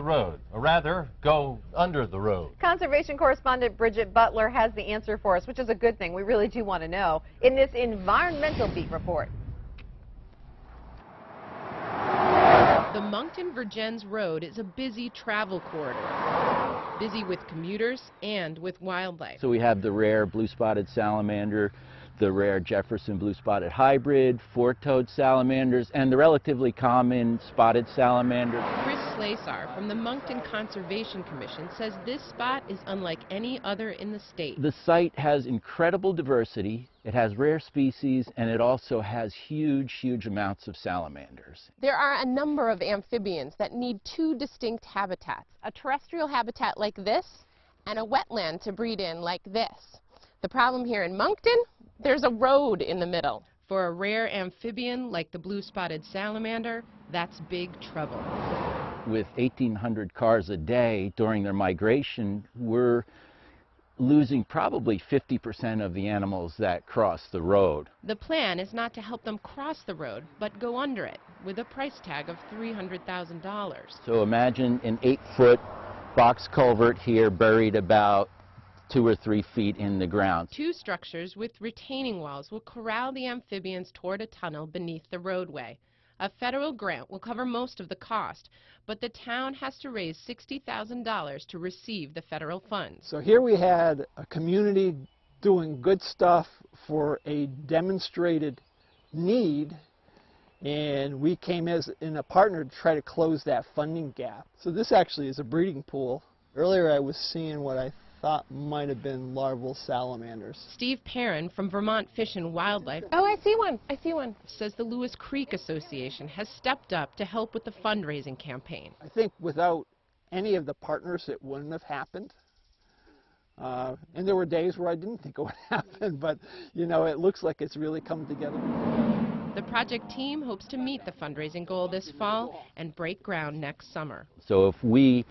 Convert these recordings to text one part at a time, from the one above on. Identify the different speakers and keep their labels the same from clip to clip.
Speaker 1: the road, or rather, go under the road.
Speaker 2: Conservation correspondent Bridget Butler has the answer for us, which is a good thing. We really do want to know in this environmental beat report.
Speaker 3: The Monkton Vergennes Road is a busy travel corridor, busy with commuters and with wildlife.
Speaker 4: So we have the rare blue-spotted salamander, the rare Jefferson blue-spotted hybrid, four-toed salamanders, and the relatively common spotted salamander.
Speaker 3: Chris from the Monkton Conservation Commission says this spot is unlike any other in the state.
Speaker 4: The site has incredible diversity, it has rare species, and it also has huge, huge amounts of salamanders.
Speaker 3: There are a number of amphibians that need two distinct habitats, a terrestrial habitat like this and a wetland to breed in like this. The problem here in Monkton, there's a road in the middle. For a rare amphibian like the blue-spotted salamander, that's big trouble.
Speaker 4: With 1,800 cars a day during their migration, we're losing probably 50% of the animals that cross the road.
Speaker 3: The plan is not to help them cross the road, but go under it, with a price tag of $300,000.
Speaker 4: So imagine an eight-foot box culvert here buried about two or three feet in the ground.
Speaker 3: Two structures with retaining walls will corral the amphibians toward a tunnel beneath the roadway. A federal grant will cover most of the cost, but the town has to raise $60,000 to receive the federal funds.
Speaker 5: So here we had a community doing good stuff for a demonstrated need and we came as in a partner to try to close that funding gap. So this actually is a breeding pool. Earlier I was seeing what I thought might have been larval salamanders.
Speaker 3: Steve Perrin from Vermont Fish and Wildlife
Speaker 6: Oh, I see one. I see one.
Speaker 3: says the Lewis Creek Association has stepped up to help with the fundraising campaign.
Speaker 5: I think without any of the partners it wouldn't have happened. Uh, and there were days where I didn't think it would happen, but you know, it looks like it's really come together.
Speaker 3: The project team hopes to meet the fundraising goal this fall and break ground next summer.
Speaker 4: So if we,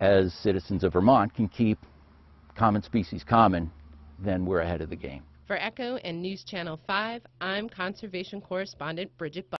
Speaker 4: as citizens of Vermont, can keep common species common, then we're ahead of the game.
Speaker 3: For Echo and News Channel 5, I'm Conservation Correspondent Bridget.